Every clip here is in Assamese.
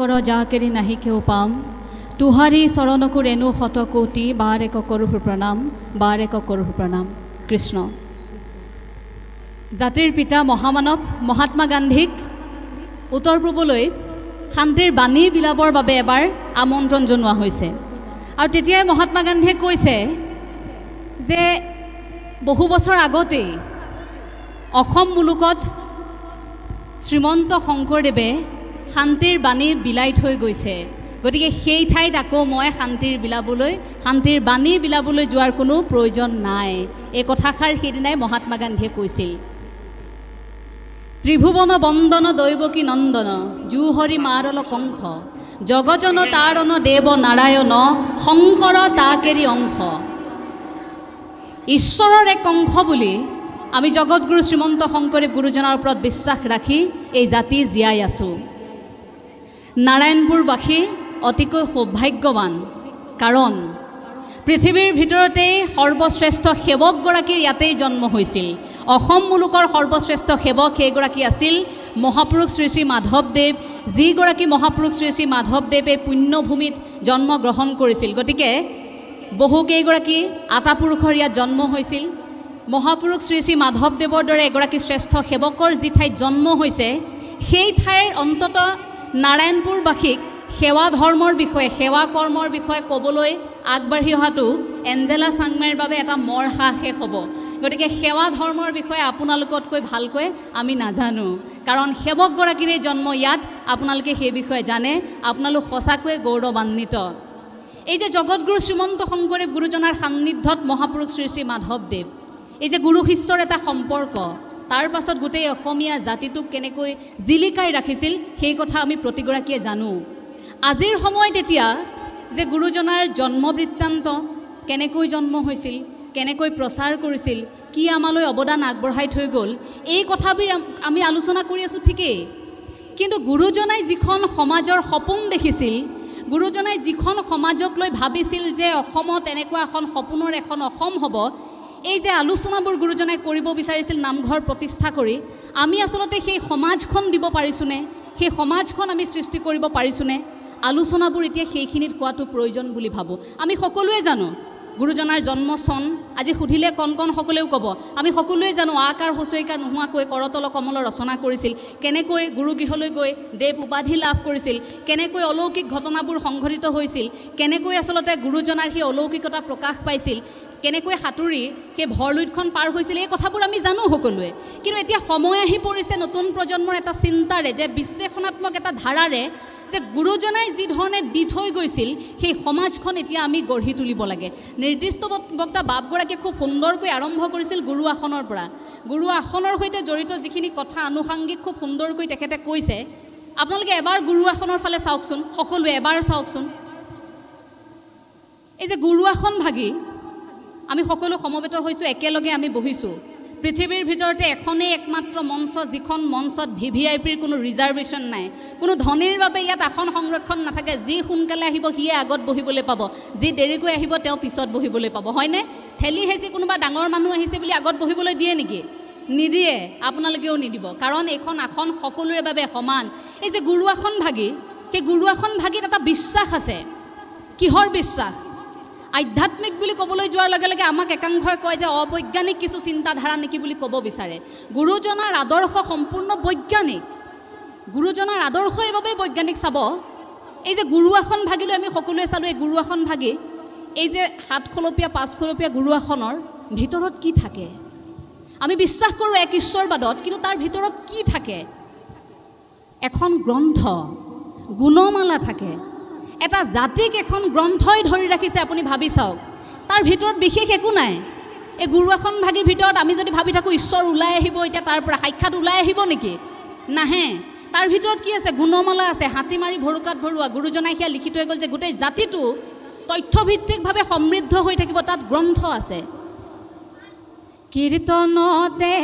কৰ যাকেৰি নাহি কেও পাম। তোহাৰী চৰণকো ৰেণু শতকোটি বাৰ এক কৰোহৰ প্ৰণাম বাৰ এক কৰোহৰ প্ৰণাম। কৃষ্ণ। জাতিৰ পিতা মহামানৱ মহাত্মা গান্ধীক উত্তৰ পূবলৈ শান্তিৰ বাণী বিলাবৰ বাবে এবাৰ আমন্ত্ৰণ জনোৱা হৈছে। আৰু তেতিয়াই মহাত্মা গান্ধীয়ে কৈছে যে বহু বছৰ আগতেই অসম মুলুকত শ্ৰীমন্ত শংকৰদেৱে শান্তিৰ বাণী বিলাই থৈ গৈছে। গতিকে সেই ঠাইত আকৌ মই শান্তিৰ বিলাবলৈ শান্তিৰ বাণী বিলাবলৈ যোৱাৰ কোনো প্ৰয়োজন নাই। এই কথাষাৰ সেইদিনাই মহাত্মা গান্ধীয়ে কৈছিল। ত্ৰিভুৱন বন্দন দৈৱকী নন্দন জুহৰি মাৰল কংস। জগজন তাৰণ দেৱ নাৰায়ণ শংকৰ তাকেৰি অংশ। ঈশ্বৰৰ এক অংশ বুলি আমি জগতগুৰু শ্ৰীমন্ত শংকৰদেৱ গুৰুজনাৰ ওপৰত বিশ্বাস ৰাখি এই জাতি জীয়াই আছোঁ। নাৰায়ণপুৰবাসী অতিকৈ সৌভাগ্যৱান। কাৰণ পৃথিৱীৰ ভিতৰতেই সৰ্বশ্ৰেষ্ঠ সেৱকগৰাকীৰ ইয়াতেই জন্ম হৈছিল। অসম মুলুকৰ সৰ্বশ্ৰেষ্ঠ সেৱক সেইগৰাকী আছিল মহাপুৰুষ শ্ৰী শ্ৰী মাধৱদেৱ যিগৰাকী মহাপুৰুষ শ্ৰী শ্ৰী মাধৱদেৱে পুণ্যভূমিত জন্মগ্ৰহণ কৰিছিল। গতিকে বহুকেইগৰাকী আটাপুৰুষৰ ইয়াত জন্ম হৈছিল। মহাপুৰুষ শ্ৰী শ্ৰী মাধৱদেৱৰ দৰে এগৰাকী শ্ৰেষ্ঠ সেৱকৰ যি ঠাইত জন্ম হৈছে সেই ঠাইৰ অন্তত নাৰায়ণপুৰবাসীক সেৱা ধৰ্মৰ বিষয়ে সেৱা কৰ্মৰ বিষয়ে ক'বলৈ আগবাঢ়ি অহাটো এঞ্জেলা চাংমাইৰ বাবে এটা মৰ সাহসেষ হ'ব। গতিকে সেৱা ধৰ্মৰ বিষয়ে আপোনালোকতকৈ ভালকৈ আমি নাজানো। কাৰণ সেৱকগৰাকীৰে জন্ম ইয়াত আপোনালোকে সেই বিষয়ে জানে। আপোনালোক সঁচাকৈয়ে গৌৰৱান্বিত। এই যে জগতগুৰু শ্ৰীমন্ত শংকৰদেৱ গুৰুজনাৰ সান্নিধ্যত মহাপুৰুষ শ্ৰী শ্ৰী মাধৱদেৱ এই যে গুৰু শিষ্যৰ এটা সম্পৰ্ক তাৰ পাছত গোটেই অসমীয়া জাতিটোক কেনেকৈ জিলিকাই ৰাখিছিল সেই কথা আমি প্ৰতিগৰাকীয়ে জানো। আজিৰ সময়ত এতিয়া যে গুৰুজনাৰ জন্ম বৃত্তান্ত কেনেকৈ জন্ম হৈছিল কেনেকৈ প্ৰচাৰ কৰিছিল কি আমালৈ অৱদান আগবঢ়াই থৈ গ'ল এই কথাবোৰ আমি আলোচনা কৰি আছোঁ ঠিকেই। কিন্তু গুৰুজনাই যিখন সমাজৰ সপোন দেখিছিল গুৰুজনাই যিখন সমাজক লৈ ভাবিছিল যে অসমত এনেকুৱা এখন সপোনৰ এখন অসম হ'ব এই যে আলোচনাবোৰ গুৰুজনাই কৰিব বিচাৰিছিল নামঘৰ প্ৰতিষ্ঠা কৰি আমি আচলতে সেই সমাজখন দিব পাৰিছোঁনে? সেই সমাজখন আমি সৃষ্টি কৰিব পাৰিছোঁনে? আলোচনাবোৰ এতিয়া সেইখিনিত হোৱাটো প্ৰয়োজন বুলি ভাবোঁ। আমি সকলোৱে জানো গুৰুজনাৰ জন্ম চন আজি সুধিলে কণ কণ সকলেও ক'ব আমি সকলোৱে জানো আকাৰ হুঁচৰিকাৰ নোহোৱাকৈ কৰতল কমল ৰচনা কৰিছিল কেনেকৈ গুৰুগৃহলৈ গৈ দেৱ উপাধি লাভ কৰিছিল কেনেকৈ অলৌকিক ঘটনাবোৰ সংঘটিত হৈছিল কেনেকৈ আচলতে গুৰুজনাৰ সেই অলৌকিকতা প্ৰকাশ পাইছিল কেনেকৈ সাঁতুৰি সেই ভৰলুইতখন পাৰ হৈছিল এই কথাবোৰ আমি জানো সকলোৱে। কিন্তু এতিয়া সময় আহি পৰিছে নতুন প্ৰজন্মৰ এটা চিন্তাৰে যে বিশ্লেষণাত্মক এটা ধাৰাৰে যে গুৰুজনাই যি ধৰণে দি থৈ গৈছিল সেই সমাজখন এতিয়া আমি গঢ়ি তুলিব লাগে। নিৰ্দিষ্ট বক্তা বাপগৰাকীয়ে খুব সুন্দৰকৈ আৰম্ভ কৰিছিল গুৰু আসনৰ পৰা। গুৰু আসনৰ সৈতে জড়িত যিখিনি কথা আনুষাংগিক খুব সুন্দৰকৈ তেখেতে কৈছে আপোনালোকে এবাৰ গুৰু আসনৰ ফালে চাওকচোন সকলোৱে এবাৰ চাওকচোন। এই যে গুৰু আসন ভাগি আমি সকলো সমবেত হৈছোঁ একেলগে আমি বহিছোঁ। পৃথিৱীৰ ভিতৰতে এখনেই একমাত্ৰ মঞ্চ যিখন মঞ্চত ভি ভি আই পিৰ কোনো ৰিজাৰ্ভেশ্যন নাই। কোনো ধনীৰ বাবে ইয়াত আসন সংৰক্ষণ নাথাকে। যি সোনকালে আহিব সিয়ে আগত বহিবলৈ পাব। যি দেৰিকৈ আহিব তেওঁ পিছত বহিবলৈ পাব। হয়নে? ঠেলি হেঁচি কোনোবা ডাঙৰ মানুহ আহিছে বুলি আগত বহিবলৈ দিয়ে নেকি? নিদিয়ে। আপোনালোকেও নিদিব। কাৰণ এইখন আসন সকলোৰে বাবে সমান। এই যে গুৰু আসন ভাগি সেই গুৰু আসন ভাগিত এটা বিশ্বাস আছে। কিহৰ বিশ্বাস? আধ্যাত্মিক বুলি ক'বলৈ যোৱাৰ লগে লগে আমাক একাংশই কয় যে অবৈজ্ঞানিক কিছু চিন্তাধাৰা নেকি বুলি ক'ব বিচাৰে। গুৰুজনাৰ আদৰ্শ সম্পূৰ্ণ বৈজ্ঞানিক। গুৰুজনাৰ আদৰ্শ এইবাবেই বৈজ্ঞানিক চাব। এই যে গুৰু আসন ভাগিলৈ আমি সকলোৱে চালোঁ এই গুৰু আসন ভাগি। এই যে সাতখলপীয়া পাঁচখলপীয়া গুৰু আসনৰ ভিতৰত কি থাকে? আমি বিশ্বাস কৰোঁ এক ঈশ্বৰবাদত কিন্তু তাৰ ভিতৰত কি থাকে? এখন গ্ৰন্থ গুণমালা থাকে। এটা জাতিক এখন গ্ৰন্থই ধৰি ৰাখিছে আপুনি ভাবি চাওক। তাৰ ভিতৰত বিশেষ একো নাই। এই গুৰু এখন ভাগিৰ ভিতৰত আমি যদি ভাবি থাকোঁ ঈশ্বৰ ওলাই আহিব এতিয়া তাৰ পৰা সাক্ষাৎ ওলাই আহিব নেকি? নাহে। তাৰ ভিতৰত কি আছে? গুণমালা আছে। হাতী মাৰি ভৰুকাত ভৰোৱা। গুৰুজনাই সেয়া লিখি থৈ গ'ল যে গোটেই জাতিটো তথ্যভিত্তিকভাৱে সমৃদ্ধ হৈ থাকিব তাত গ্ৰন্থ আছে। কীৰ্তনতে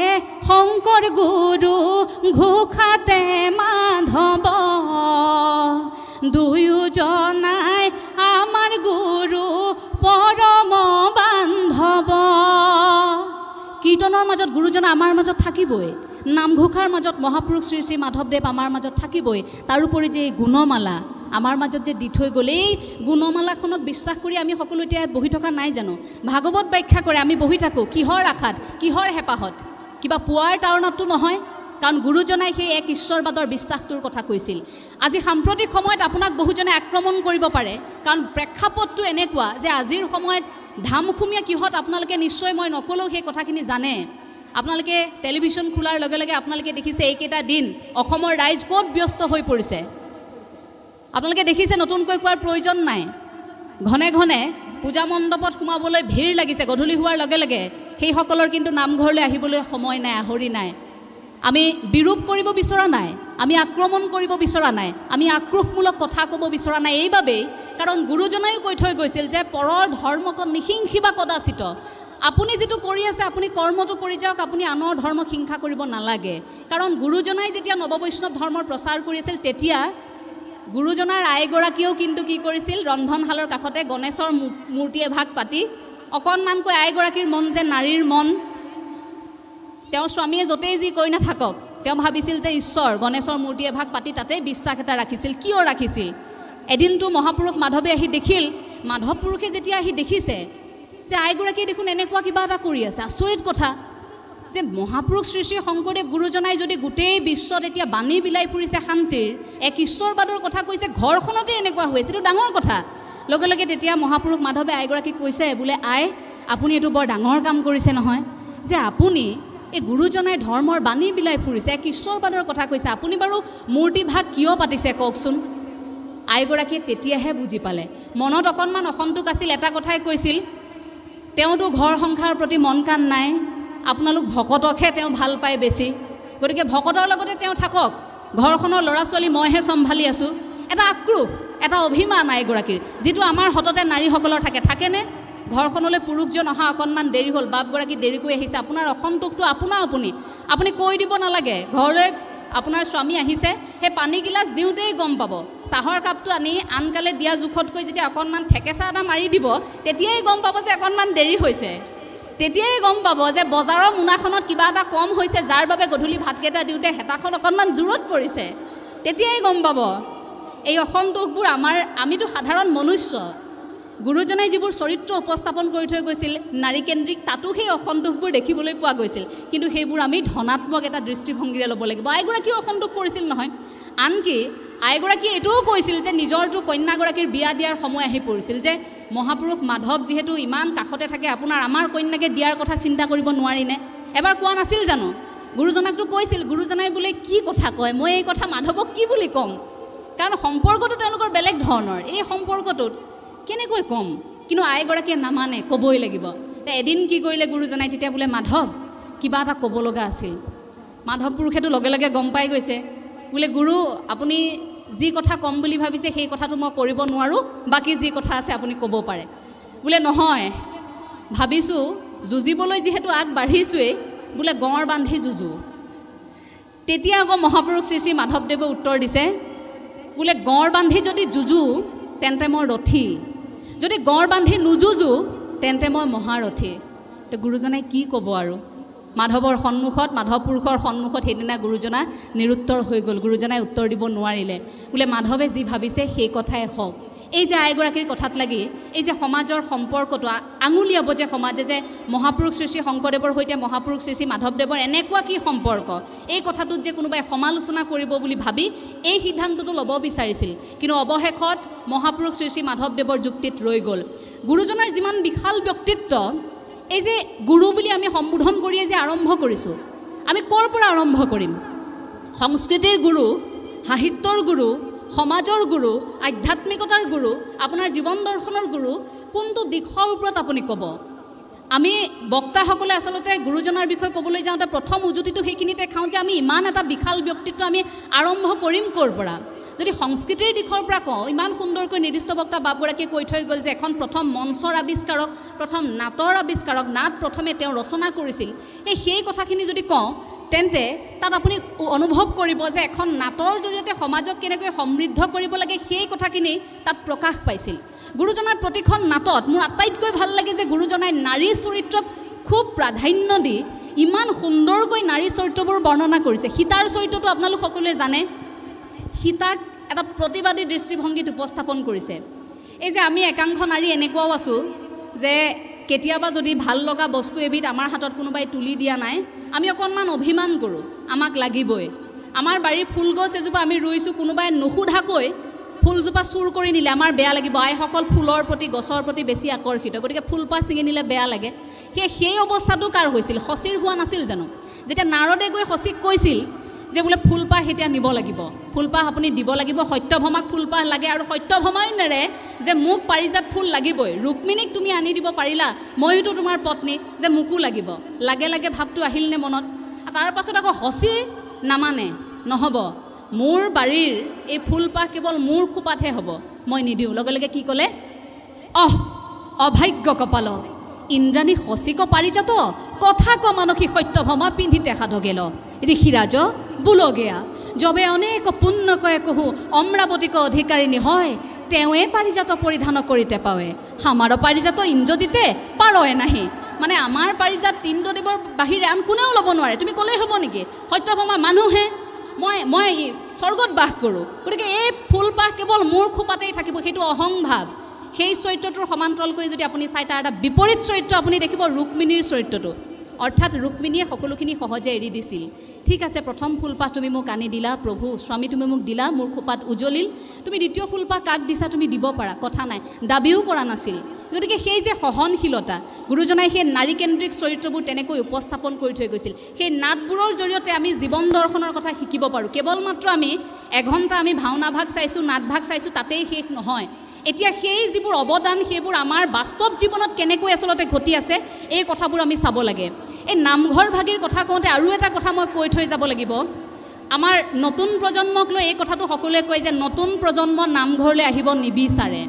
শংকৰ গুৰু ঘোষাতে মাধৱ দুয়োজনাই আমাৰ গুৰু পৰম বান্ধৱ কীৰ্তনৰ মাজত গুৰুজনা আমাৰ মাজত থাকিবই। নামঘোষাৰ মাজত মহাপুৰুষ শ্ৰী শ্ৰী মাধৱদেৱ আমাৰ মাজত থাকিবই। তাৰোপৰি যে এই গুণমালা আমাৰ মাজত যে দি থৈ গ'ল এই গুণমালাখনক বিশ্বাস কৰি আমি সকলো এতিয়া বহি থকা নাই জানো? ভাগৱত ব্যাখ্যা কৰে আমি বহি থাকোঁ। কিহৰ আশাত? কিহৰ হেঁপাহত? কিবা পোৱাৰ তাৰণততো নহয়। কাৰণ গুৰুজনাই সেই এক ঈশ্বৰবাদৰ বিশ্বাসটোৰ কথা কৈছিল। আজি সাম্প্ৰতিক সময়ত আপোনাক বহুজনে আক্ৰমণ কৰিব পাৰে কাৰণ প্ৰেক্ষাপটটো এনেকুৱা যে আজিৰ সময়ত ধামখুমীয়া কিহত আপোনালোকে নিশ্চয় মই নক'লেও সেই কথাখিনি জানে। আপোনালোকে টেলিভিশ্যন খোলাৰ লগে লগে আপোনালোকে দেখিছে এইকেইটা দিন অসমৰ ৰাইজ ক'ত ব্যস্ত হৈ পৰিছে। আপোনালোকে দেখিছে নতুনকৈ কোৱাৰ প্ৰয়োজন নাই। ঘনে ঘনে পূজা মণ্ডপত সোমাবলৈ ভিৰ লাগিছে গধূলি হোৱাৰ লগে লগে সেইসকলৰ কিন্তু নামঘৰলৈ আহিবলৈ সময় নাই আহৰি নাই। আমি বিৰূপ কৰিব বিচৰা নাই আমি আক্ৰমণ কৰিব বিচৰা নাই আমি আক্ৰোশমূলক কথা ক'ব বিচৰা নাই এইবাবেই কাৰণ গুৰুজনায়ো কৈ থৈ গৈছিল যে পৰৰ ধৰ্মক নিহিংসিবা কদাচিত। আপুনি যিটো কৰি আছে আপুনি কৰ্মটো কৰি যাওক আপুনি আনৰ ধৰ্মক হিংসা কৰিব নালাগে। কাৰণ গুৰুজনাই যেতিয়া নৱবৈষ্ণৱ ধৰ্মৰ প্ৰচাৰ কৰি আছিল তেতিয়া গুৰুজনাৰ আইগৰাকীয়েও কিন্তু কি কৰিছিল ৰন্ধনশালৰ কাষতে গণেশৰ মূৰ্তি এভাগ পাতি অকণমানকৈ আইগৰাকীৰ মন যে নাৰীৰ মন তেওঁৰ স্বামীয়ে য'তেই যি কৰি নাথাকক তেওঁ ভাবিছিল যে ঈশ্বৰ গণেশৰ মূৰ্তি এভাগ পাতি তাতে বিশ্বাস এটা ৰাখিছিল। কিয় ৰাখিছিল? এদিনটো মহাপুৰুষ মাধৱে আহি দেখিল মাধৱ পুৰুষে যেতিয়া আহি দেখিছে যে আইগৰাকীয়ে দেখোন এনেকুৱা কিবা এটা কৰি আছে আচৰিত কথা যে মহাপুৰুষ শ্ৰী শ্ৰী শংকৰদেৱ গুৰুজনাই যদি গোটেই বিশ্বত এতিয়া বাণী বিলাই ফুৰিছে শান্তিৰ এক ঈশ্বৰবাদৰ কথা কৈছে ঘৰখনতে এনেকুৱা হৈ আছে এইটো ডাঙৰ কথা। লগে লগে তেতিয়া মহাপুৰুষ মাধৱে আইগৰাকীক কৈছে বোলে আই আপুনি এইটো বৰ ডাঙৰ কাম কৰিছে নহয় যে আপুনি এই গুৰুজনাই ধৰ্মৰ বাণী বিলাই ফুৰিছে। এক ঈশ্বৰবাদৰ কথা কৈছে। আপুনি বাৰু মূৰ্তিভাগ কিয় পাতিছে কওকচোন? আইগৰাকীয়ে তেতিয়াহে বুজি পালে। মনত অকণমান অসন্তোষ আছিল এটা কথাই কৈছিল তেওঁতো ঘৰ সংসাৰৰ প্ৰতি মন কাণ নাই। আপোনালোক ভকতকহে তেওঁ ভাল পায় বেছি। গতিকে ভকতৰ লগতে তেওঁ থাকক। ঘৰখনৰ ল'ৰা ছোৱালী মইহে চম্ভালি আছোঁ। এটা আক্ৰোশ এটা অভিমান আইগৰাকীৰ যিটো আমাৰ সততে নাৰীসকলৰ থাকে। থাকেনে? ঘৰখনলৈ পুৰুষজন অহা অকণমান দেৰি হ'ল বাপগৰাকী দেৰিকৈ আহিছে। আপোনাৰ অসন্তোষটো আপোনাৰ আপুনি। আপুনি কৈ দিব নালাগে। ঘৰলৈ আপোনাৰ স্বামী আহিছে সেই পানীগিলাচ দিওঁতেই গম পাব। চাহৰ কাপটো আনি আনকালে দিয়া জোখতকৈ যেতিয়া অকণমান ঠেকেচা এটা মাৰি দিব তেতিয়াই গম পাব যে অকণমান দেৰি হৈছে। তেতিয়াই গম পাব যে বজাৰৰ মোনাখনত কিবা এটা কম হৈছে যাৰ বাবে গধূলি ভাতকেইটা দিওঁতে হেতাখন অকণমান জোৰত পৰিছে। তেতিয়াই গম পাব। এই অসন্তোষবোৰ আমাৰ আমিতো সাধাৰণ মনুষ্য। গুৰুজনাই যিবোৰ চৰিত্ৰ উপস্থাপন কৰি থৈ গৈছিল নাৰীকেন্দ্ৰিক তাতো সেই অসন্তোষবোৰ দেখিবলৈ পোৱা গৈছিল। কিন্তু সেইবোৰ আমি ধনাত্মক এটা দৃষ্টিভংগীৰে ল'ব লাগিব। আইগৰাকীও অসন্তোষ কৰিছিল নহয়। আনকি আইগৰাকীয়ে এইটোও কৈছিল যে নিজৰটো কন্যাগৰাকীৰ বিয়া দিয়াৰ সময় আহি পৰিছিল যে মহাপুৰুষ মাধৱ যিহেতু ইমান কাষতে থাকে আপোনাৰ আমাৰ কন্যাকে দিয়াৰ কথা চিন্তা কৰিব নোৱাৰিনে এবাৰ কোৱা নাছিল জানো? গুৰুজনাকতো কৈছিল গুৰুজনাই বোলে কি কথা কয়? মই এই কথা মাধৱক কি বুলি ক'ম? কাৰণ সম্পৰ্কটো তেওঁলোকৰ বেলেগ ধৰণৰ। এই সম্পৰ্কটোত কেনেকৈ ক'ম? কিন্তু আইগৰাকীয়ে নামানে ক'বই লাগিব। এদিন কি কৰিলে গুৰুজনাই তেতিয়া বোলে মাধৱ কিবা এটা ক'ব লগা আছিল। মাধৱ পুৰুষেতো লগে লগে গম পাই গৈছে। বোলে গুৰু আপুনি যি কথা ক'ম বুলি ভাবিছে সেই কথাটো মই কৰিব নোৱাৰোঁ। বাকী যি কথা আছে আপুনি ক'ব পাৰে। বোলে নহয়। ভাবিছোঁ যুঁজিবলৈ যিহেতু আগবাঢ়িছোৱেই বোলে গঁড় বান্ধি যুঁজোঁ। তেতিয়া আকৌ মহাপুৰুষ শ্ৰী শ্ৰী মাধৱদেৱে উত্তৰ দিছে বোলে গঁড় বান্ধি যদি যুঁজোঁ তেন্তে মই ৰথী। যদি গঁড় বান্ধি নুযুঁজোঁ তেন্তে মই মহাৰথী তো গুৰুজনাই কি ক'ব আৰু? মাধৱৰ সন্মুখত মাধৱ পুৰুষৰ সন্মুখত সেইদিনা গুৰুজনা নিৰুত্তৰ হৈ গ'ল। গুৰুজনাই উত্তৰ দিব নোৱাৰিলে। বোলে মাধৱে যি ভাবিছে সেই কথাই হওক। এই যে আইগৰাকীৰ কথাত লাগি এই যে সমাজৰ সম্পৰ্কটো আঙুলিয়াব যে সমাজে যে মহাপুৰুষ শ্ৰী শ্ৰী শংকৰদেৱৰ সৈতে মহাপুৰুষ শ্ৰী শ্ৰী মাধৱদেৱৰ এনেকুৱা কি সম্পৰ্ক? এই কথাটোত যে কোনোবাই সমালোচনা কৰিব বুলি ভাবি এই সিদ্ধান্তটো ল'ব বিচাৰিছিল। কিন্তু অৱশেষত মহাপুৰুষ শ্ৰী শ্ৰী মাধৱদেৱৰ যুক্তিত ৰৈ গ'ল। গুৰুজনাৰ যিমান বিশাল ব্যক্তিত্ব এই যে গুৰু বুলি আমি সম্বোধন কৰিয়ে যে আৰম্ভ কৰিছোঁ আমি ক'ৰ পৰা আৰম্ভ কৰিম? সংস্কৃতিৰ গুৰু সাহিত্যৰ গুৰু সমাজৰ গুৰু আধ্যাত্মিকতাৰ গুৰু আপোনাৰ জীৱন দৰ্শনৰ গুৰু কোনটো দিশৰ ওপৰত আপুনি ক'ব? আমি বক্তাসকলে আচলতে গুৰুজনাৰ বিষয়ে ক'বলৈ যাওঁতে প্ৰথম উজুতিটো সেইখিনিতে খাওঁ যে আমি ইমান এটা বিশাল ব্যক্তিত্ব আমি আৰম্ভ কৰিম ক'ৰ পৰা? যদি সংস্কৃতিৰ দিশৰ পৰা কওঁ ইমান সুন্দৰকৈ নিৰ্দিষ্ট বক্তা বাপগৰাকীয়ে কৈ থৈ গ'ল যে এখন প্ৰথম মঞ্চৰ আৱিষ্কাৰক প্ৰথম নাটৰ আৱিষ্কাৰক নাট প্ৰথমে তেওঁ ৰচনা কৰিছিল। এই সেই কথাখিনি যদি কওঁ তেন্তে তাত আপুনি অনুভৱ কৰিব যে এখন নাটৰ জৰিয়তে সমাজক কেনেকৈ সমৃদ্ধ কৰিব লাগে সেই কথাখিনি তাত প্ৰকাশ পাইছিল। গুৰুজনাৰ প্ৰতিখন নাটত মোৰ আটাইতকৈ ভাল লাগে যে গুৰুজনাই নাৰী চৰিত্ৰক খুব প্ৰাধান্য দি ইমান সুন্দৰকৈ নাৰী চৰিত্ৰবোৰ বৰ্ণনা কৰিছে। সীতাৰ চৰিত্ৰটো আপোনালোক সকলোৱে জানে। সীতাক এটা প্ৰতিবাদী দৃষ্টিভংগীত উপস্থাপন কৰিছে। এই যে আমি একাংশ নাৰী এনেকুৱাও আছোঁ যে কেতিয়াবা যদি ভাল লগা বস্তু এবিধ আমাৰ হাতত কোনোবাই তুলি দিয়া নাই আমি অকণমান অভিমান কৰোঁ আমাক লাগিবই। আমাৰ বাৰীৰ ফুলগছ এজোপা আমি ৰুইছোঁ কোনোবাই নুসুধাকৈ ফুলজোপা চুৰ কৰি নিলে আমাৰ বেয়া লাগিব। আইসকল ফুলৰ প্ৰতি গছৰ প্ৰতি বেছি আকৰ্ষিত গতিকে ফুলপাহ ছিঙি নিলে বেয়া লাগে। সেই সেই অৱস্থাটো কাৰ হৈছিল? সচীৰ হোৱা নাছিল জানো? যেতিয়া নাৰদে গৈ সচীক কৈছিল যে বোলে ফুলপাহ এতিয়া নিব লাগিব। ফুলপাহ আপুনি দিব লাগিব সত্যভমাক ফুলপাহ লাগে আৰু সত্যভমাই নেৰে যে মোক পাৰিজাত ফুল লাগিবই। ৰুক্মিণীক তুমি আনি দিব পাৰিলা ময়োতো তোমাৰ পত্নী যে মোকো লাগিব। লাগে লাগে ভাৱটো আহিলনে মনত? তাৰ পাছত আকৌ সচি নামানে নহ'ব। মোৰ বাৰীৰ এই ফুলপাহ কেৱল মোৰ খোপাতহে হ'ব মই নিদিওঁ। লগে লগে কি ক'লে? অহ অভাগ্য কপাল ইন্দ্ৰাণী সচিক পাৰিজাত কথা ক মানসী সত্যভমা পিন্ধিতে সাধগেল। ঋষিৰাজ বুলগেয়া যবে অনেক পুণ্য কয়ে কহু অমৰাৱতীক অধিকাৰিণী হয় তেওঁৱে পাৰিজাত পৰিধান কৰিতে পাৱে। আমাৰো পাৰিজাত ইন্দ্ৰদিতে পাৰয়ে নাহি। মানে আমাৰ পাৰিজাত ইন্দ্ৰদেৱৰ বাহিৰে আন কোনেও ল'ব নোৱাৰে। তুমি ক'লেই হ'ব নেকি? সত্যভমা মানুহে। মই মই স্বৰ্গত বাস কৰোঁ। গতিকে এই ফুলপাহ কেৱল মোৰ খোপাতেই থাকিব সেইটো অহংভাৱ। সেই চৰিত্ৰটোৰ সমান্তৰালকৈ যদি আপুনি চাই তাৰ এটা বিপৰীত চৰিত্ৰ আপুনি দেখিব ৰুক্মিণীৰ চৰিত্ৰটো। অৰ্থাৎ ৰুক্মিণীয়ে সকলোখিনি সহজে এৰি দিছিল। ঠিক আছে প্ৰথম ফুলপাহ তুমি মোক আনি দিলা প্ৰভু স্বামী তুমি মোক দিলা মোৰ খোপাত উজলিল তুমি দ্বিতীয় ফুলপাহ কাক দিছা তুমি দিব পাৰা কথা নাই। দাবীও কৰা নাছিল। গতিকে সেই যে সহনশীলতা গুৰুজনাই সেই নাৰীকেন্দ্ৰিক চৰিত্ৰবোৰ তেনেকৈ উপস্থাপন কৰি থৈ গৈছিল। সেই নাটবোৰৰ জৰিয়তে আমি জীৱন দৰ্শনৰ কথা শিকিব পাৰোঁ। কেৱল মাত্ৰ আমি এঘণ্টা আমি ভাওনা ভাগ চাইছোঁ নাট ভাগ চাইছোঁ তাতেই শেষ নহয়। এতিয়া সেই যিবোৰ অৱদান সেইবোৰ আমাৰ বাস্তৱ জীৱনত কেনেকৈ আচলতে ঘটি আছে এই কথাবোৰ আমি চাব লাগে। এই নামঘৰ ভাগিৰ কথা কওঁতে আৰু এটা কথা মই কৈ থৈ যাব লাগিব। আমাৰ নতুন প্ৰজন্মক লৈ এই কথাটো সকলোৱে কয় যে নতুন প্ৰজন্ম নামঘৰলৈ আহিব নিবিচাৰে।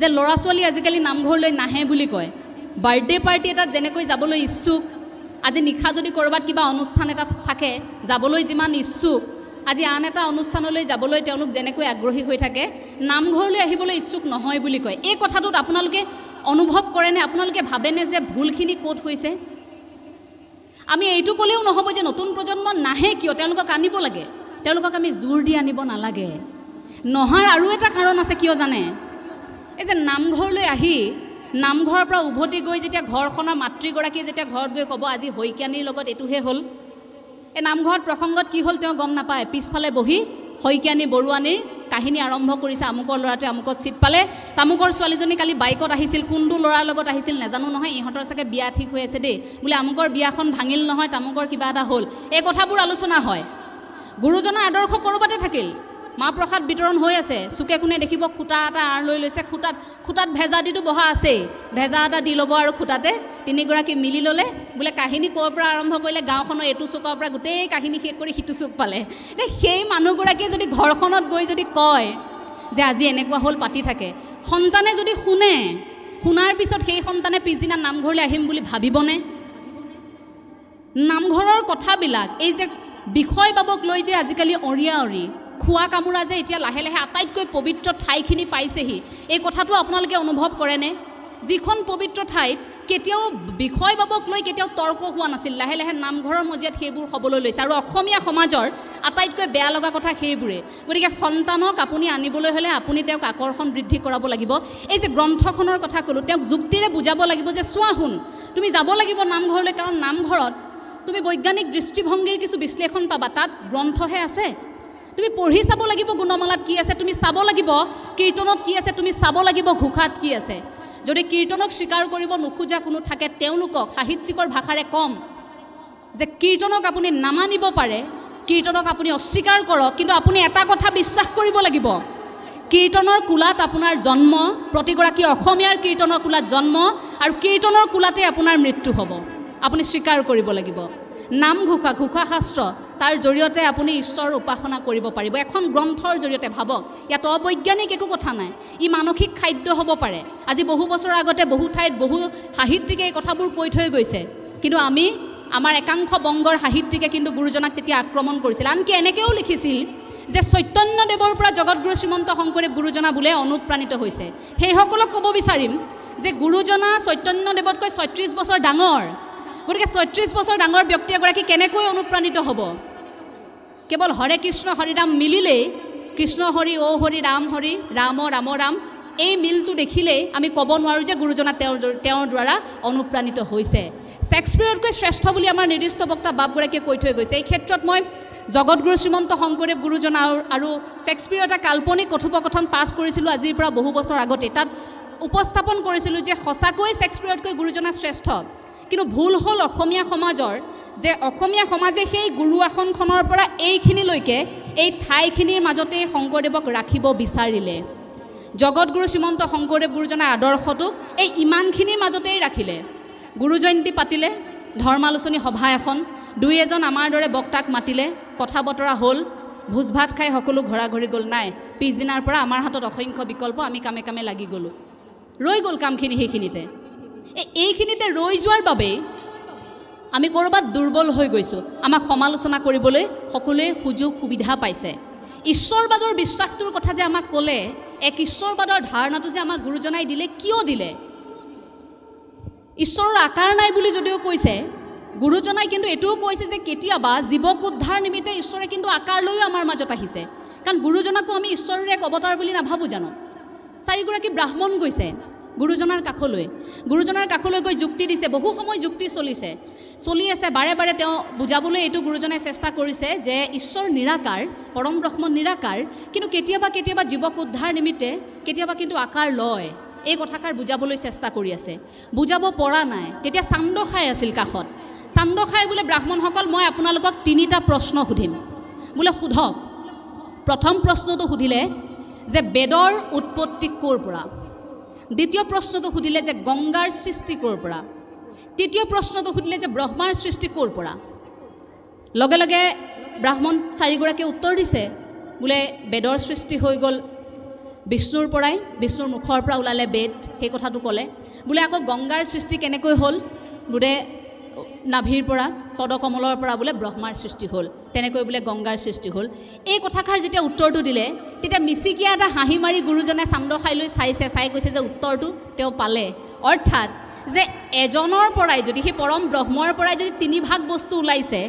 যে ল'ৰা ছোৱালী আজিকালি নামঘৰলৈ নাহে বুলি কয়। বাৰ্থডে পাৰ্টি এটাত যেনেকৈ যাবলৈ ইচ্ছুক আজি নিশা যদি ক'ৰবাত কিবা অনুষ্ঠান এটাত থাকে যাবলৈ যিমান ইচ্ছুক আজি আন এটা অনুষ্ঠানলৈ যাবলৈ তেওঁলোক যেনেকৈ আগ্ৰহী হৈ থাকে নামঘৰলৈ আহিবলৈ ইচ্ছুক নহয় বুলি কয়। এই কথাটোত আপোনালোকে অনুভৱ কৰেনে? আপোনালোকে ভাবেনে যে ভুলখিনি ক'ত হৈছে? আমি এইটো ক'লেও নহ'ব যে নতুন প্ৰজন্ম নাহে কিয়? তেওঁলোকক আনিব লাগে। তেওঁলোকক আমি জোৰ দি আনিব নালাগে। নহাৰ আৰু এটা কাৰণ আছে কিয় জানে? এই যে নামঘৰলৈ আহি নামঘৰৰ পৰা উভতি গৈ যেতিয়া ঘৰখনৰ মাতৃগৰাকীয়ে যেতিয়া ঘৰত গৈ ক'ব আজি শইকীয়ানীৰ লগত এইটোহে হ'ল। এই নামঘৰত প্ৰসংগত কি হ'ল তেওঁ গম নাপায়। পিছফালে বহি শইকীয়ানী বৰুৱানীৰ কাহিনী আৰম্ভ কৰিছে আমুকৰ ল'ৰাটোৱে আমুকত ছিট পালে। তামুকৰ ছোৱালীজনী কালি বাইকত আহিছিল কোনটো ল'ৰাৰ লগত আহিছিল নাজানো নহয় ইহঁতৰ চাগে বিয়া ঠিক হৈ আছে দেই। বোলে আমুকৰ বিয়াখন ভাঙিল নহয় তামুকৰ কিবা এটা হ'ল। এই কথাবোৰ আলোচনা হয়। গুৰুজনাৰ আদৰ্শ ক'ৰবাতে থাকিল? মাহ প্ৰসাদ বিতৰণ হৈ আছে। চুকে কোণে দেখিব খুটা এটা আঁৰ লৈ লৈছে। খুটাত খুটাত ভেজা দিটো বহা আছেই। ভেজা এটা দি ল'ব আৰু খুটাতে। তিনিগৰাকী মিলি ল'লে। বোলে কাহিনী ক'ৰ পৰা আৰম্ভ কৰিলে? গাঁওখনৰ এইটো চুকৰ পৰা গোটেই কাহিনী শেষ কৰি সিটো চুক পালে। সেই মানুহগৰাকীয়ে যদি ঘৰখনত গৈ যদি কয় যে আজি এনেকুৱা হ'ল পাতি থাকে। সন্তানে যদি শুনে শুনাৰ পিছত সেই সন্তানে পিছদিনা নামঘৰলৈ আহিম বুলি ভাবিবনে? নামঘৰৰ কথাবিলাক এই যে বিষয়বাবক লৈ যে আজিকালি অঁৰিয়া অঁৰি খোৱা কামোৰা যে এতিয়া লাহে লাহে আটাইতকৈ পবিত্ৰ ঠাইখিনি পাইছেহি এই কথাটো আপোনালোকে অনুভৱ কৰেনে? যিখন পবিত্ৰ ঠাইত কেতিয়াও বিষয়বাবক লৈ কেতিয়াও তৰ্ক হোৱা নাছিল লাহে লাহে নামঘৰৰ মজিয়াত সেইবোৰ হ'বলৈ লৈছে আৰু অসমীয়া সমাজৰ আটাইতকৈ বেয়া লগা কথা সেইবোৰে। গতিকে সন্তানক আপুনি আনিবলৈ হ'লে আপুনি তেওঁক আকৰ্ষণ বৃদ্ধি কৰাব লাগিব। এই যে গ্ৰন্থখনৰ কথা ক'লোঁ তেওঁক যুক্তিৰে বুজাব লাগিব যে চোৱা শুন তুমি যাব লাগিব নামঘৰলৈ কাৰণ নামঘৰত তুমি বৈজ্ঞানিক দৃষ্টিভংগীৰ কিছু বিশ্লেষণ পাবা তাত গ্ৰন্থহে আছে। তুমি পঢ়ি চাব লাগিব গুণমালাত কি আছে তুমি চাব লাগিব কীৰ্তনত কি আছে তুমি চাব লাগিব ঘোষাত কি আছে। যদি কীৰ্তনক স্বীকাৰ কৰিব নোখোজা কোনো থাকে তেওঁলোকক সাহিত্যিকৰ ভাষাৰে কম যে কীৰ্তনক আপুনি নামানিব পাৰে কীৰ্তনক আপুনি অস্বীকাৰ কৰক কিন্তু আপুনি এটা কথা বিশ্বাস কৰিব লাগিব। কীৰ্তনৰ কোলাত আপোনাৰ জন্ম প্ৰতিগৰাকী অসমীয়াৰ কীৰ্তনৰ কোলাত জন্ম আৰু কীৰ্তনৰ কোলাতে আপোনাৰ মৃত্যু হ'ব। আপুনি স্বীকাৰ কৰিব লাগিব। নামঘোষা ঘোষা শাস্ত্ৰ। তাৰ জৰিয়তে আপুনি ঈশ্বৰৰ উপাসনা কৰিব পাৰিব। এখন গ্ৰন্থৰ জৰিয়তে ভাবক ইয়াত অবৈজ্ঞানিক একো কথা নাই। ই মানসিক খাদ্য হ'ব পাৰে। আজি বহু বছৰৰ আগতে বহু ঠাইত বহু সাহিত্যিকে এই কথাবোৰ কৈ থৈ গৈছে। কিন্তু আমি আমাৰ একাংশ বংগৰ সাহিত্যিকে কিন্তু গুৰুজনাক তেতিয়া আক্ৰমণ কৰিছিল। আনকি এনেকৈও লিখিছিল যে চৈতন্যদেৱৰ পৰা জগতগুৰু শ্ৰীমন্ত শংকৰদেৱ গুৰুজনা বোলে অনুপ্ৰাণিত হৈছে। সেইসকলক ক'ব বিচাৰিম যে গুৰুজনা চৈতন্যদেৱতকৈ ছয়ত্ৰিছ বছৰ ডাঙৰ। গতিকে ছয়ত্ৰিছ বছৰ ডাঙৰ ব্যক্তি এগৰাকী কেনেকৈ অনুপ্ৰাণিত হ'ব? কেৱল হৰে কৃষ্ণ হৰি ৰাম মিলিলেই কৃষ্ণ হৰি অ' হৰি ৰাম হৰি ৰাম ৰাম ৰাম এই মিলটো দেখিলেই আমি ক'ব নোৱাৰোঁ যে গুৰুজনা তেওঁৰ তেওঁৰ দ্বাৰা অনুপ্ৰাণিত হৈছে। ছেক্সপিয়ৰতকৈ শ্ৰেষ্ঠ বুলি আমাৰ নিৰ্দিষ্ট বক্তা বাপগৰাকীয়ে কৈ থৈ গৈছে। এই ক্ষেত্ৰত মই জগতগুৰু শ্ৰীমন্ত শংকৰদেৱ গুৰুজনা আৰু ছেক্সপিয়ৰ এটা কাল্পনিক কথোপকথন পাঠ কৰিছিলোঁ আজিৰ পৰা বহু বছৰ আগতে। তাত উপস্থাপন কৰিছিলোঁ যে সঁচাকৈ ছেক্সপিয়ৰতকৈ গুৰুজনা শ্ৰেষ্ঠ। কিন্তু ভুল হ'ল অসমীয়া সমাজৰ যে অসমীয়া সমাজে সেই গুৰু আসনখনৰ পৰা এইখিনিলৈকে এই ঠাইখিনিৰ মাজতেই শংকৰদেৱক ৰাখিব বিচাৰিলে। জগতগুৰু শ্ৰীমন্ত শংকৰদেৱ গুৰুজনাৰ আদৰ্শটোক এই ইমানখিনিৰ মাজতেই ৰাখিলে। গুৰু জয়ন্তী পাতিলে ধৰ্মালোচনী সভা এখন দুই এজন আমাৰ দৰে বক্তাক মাতিলে কথা বতৰা হ'ল ভোজ ভাত খাই সকলো ঘৰা ঘৰি গ'ল নাই পিছদিনাৰ পৰা আমাৰ হাতত অসংখ্য বিকল্প আমি কামে কামে লাগি গ'লোঁ। ৰৈ গ'ল কামখিনি সেইখিনিতে। এইখিনিতে ৰৈ যোৱাৰ বাবেই আমি ক'ৰবাত দুৰ্বল হৈ গৈছোঁ। আমাক সমালোচনা কৰিবলৈ সকলোৱে সুযোগ সুবিধা পাইছে। ঈশ্বৰবাদৰ বিশ্বাসটোৰ কথা যে আমাক ক'লে এক ঈশ্বৰবাদৰ ধাৰণাটো যে আমাক গুৰুজনাই দিলে কিয় দিলে? ঈশ্বৰৰ আকাৰ নাই বুলি যদিও কৈছে গুৰুজনাই কিন্তু এইটোও কৈছে যে কেতিয়াবা জীৱক উদ্ধাৰ নিমিত্তে ঈশ্বৰে কিন্তু আকাৰ লৈও আমাৰ মাজত আহিছে। কাৰণ গুৰুজনাকো আমি ঈশ্বৰৰে এক অৱতাৰ বুলি নাভাবোঁ জানো? চাৰিগৰাকী ব্ৰাহ্মণ গৈছে। গুৰুজনাৰ কাষলৈ। গুৰুজনাৰ কাষলৈ গৈ যুক্তি দিছে বহু সময় যুক্তি চলিছে। চলি আছে বাৰে বাৰে তেওঁ বুজাবলৈ এইটো গুৰুজনাই চেষ্টা কৰিছে যে ঈশ্বৰ নিৰাকাৰ পৰম ব্ৰহ্ম নিৰাকাৰ কিন্তু কেতিয়াবা কেতিয়াবা জীৱক উদ্ধাৰ নিমিত্তে কেতিয়াবা কিন্তু আকাৰ লয়। এই কথাষাৰ বুজাবলৈ চেষ্টা কৰি আছে। বুজাব পৰা নাই। তেতিয়া চান্দ খাই আছিল কাষত। চান্দ খাই বোলে ব্ৰাহ্মণসকল মই আপোনালোকক তিনিটা প্ৰশ্ন সুধিম। বোলে সোধক। প্ৰথম প্ৰশ্নটো সুধিলে যে বেদৰ উৎপত্তি ক'ৰ পৰা? দ্বিতীয় প্ৰশ্নটো সুধিলে যে গংগাৰ সৃষ্টি ক'ৰ পৰা? তৃতীয় প্ৰশ্নটো সুধিলে যে ব্ৰহ্মাৰ সৃষ্টি ক'ৰ পৰা? লগে লগে ব্ৰাহ্মণ চাৰিগৰাকীয়ে উত্তৰ দিছে বোলে বেদৰ সৃষ্টি হৈ গ'ল। বিষ্ণুৰ পৰাই বিষ্ণুৰ মুখৰ পৰা ওলালে বেদ সেই কথাটো ক'লে। বোলে আকৌ গংগাৰ সৃষ্টি কেনেকৈ হ'ল? বোলে নাভিৰ পৰা পদকমলৰ পৰা বোলে ব্ৰহ্মাৰ সৃষ্টি হ'ল। তেনেকৈ বোলে গংগাৰ সৃষ্টি হ'ল। এই কথাষাৰ যেতিয়া উত্তৰটো দিলে তেতিয়া মিচিকিয়া এটা হাঁহি মাৰি গুৰুজনে চান্দ খাই লৈ চাইছে চাই কৈছে যে উত্তৰটো তেওঁ পালে। অৰ্থাৎ যে এজনৰ পৰাই যদি সেই পৰম ব্ৰহ্মৰ পৰাই যদি তিনিভাগ বস্তু ওলাইছে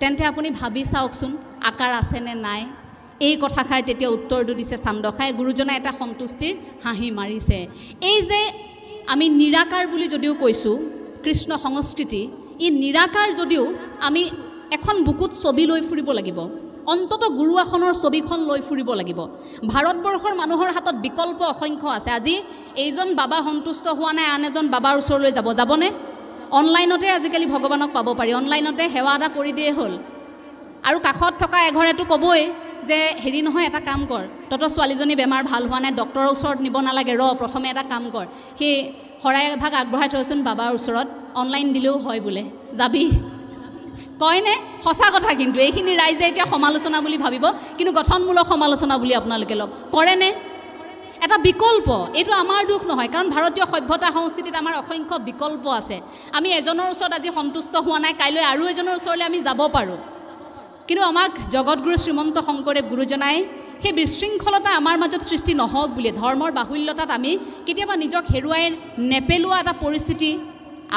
তেন্তে আপুনি ভাবি চাওকচোন আকাৰ আছেনে নাই? এই কথাষাৰ তেতিয়া উত্তৰটো দিছে চান্দখাই গুৰুজনাই এটা সন্তুষ্টিৰ হাঁহি মাৰিছে। এই যে আমি নিৰাকাৰ বুলি যদিও কৈছোঁ কৃষ্ণ সংস্কৃতি ই নিৰাকাৰ যদিও আমি এখন বুকুত ছবি লৈ ফুৰিব লাগিব অন্ততঃ গুৰু আসনৰ ছবিখন লৈ ফুৰিব লাগিব। ভাৰতবৰ্ষৰ মানুহৰ হাতত বিকল্প অসংখ্য আছে। আজি এইজন বাবা সন্তুষ্ট হোৱা নাই আন এজন বাবাৰ ওচৰলৈ যাব। যাবনে? অনলাইনতে আজিকালি ভগৱানক পাব পাৰি। অনলাইনতে সেৱা এটা কৰি দিয়ে হ'ল। আৰু কাষত থকা এঘৰেতো ক'বই যে হেৰি নহয় এটা কাম কৰ। তহঁতৰ ছোৱালীজনী বেমাৰ ভাল হোৱা নাই ডক্টৰৰ ওচৰত নিব নালাগে ৰ প্ৰথমে এটা কাম কৰ। সেই শৰাই এভাগ আগবঢ়াই থৈচোন বাবাৰ ওচৰত অনলাইন দিলেও হয় বোলে। যাবি। কয়নে সঁচা কথা কিন্তু এইখিনি ৰাইজে এতিয়া সমালোচনা বুলি ভাবিব কিন্তু গঠনমূলক সমালোচনা বুলি আপোনালোকে লগ কৰেনে এটা বিকল্প এইটো আমাৰ দুখ নহয় কাৰণ ভাৰতীয় সভ্যতা সংস্কৃতিত আমাৰ অসংখ্য বিকল্প আছে। আমি এজনৰ ওচৰত আজি সন্তুষ্ট হোৱা নাই কাইলৈ আৰু এজনৰ ওচৰলৈ আমি যাব পাৰোঁ। কিন্তু আমাক জগতগুৰু শ্ৰীমন্ত শংকৰদেৱ গুৰুজনাই সেই বিশৃংখলতা আমাৰ মাজত সৃষ্টি নহওক বুলি ধৰ্মৰ বাহুল্যতাত আমি কেতিয়াবা নিজক হেৰুৱাই নেপেলোৱা এটা পৰিস্থিতি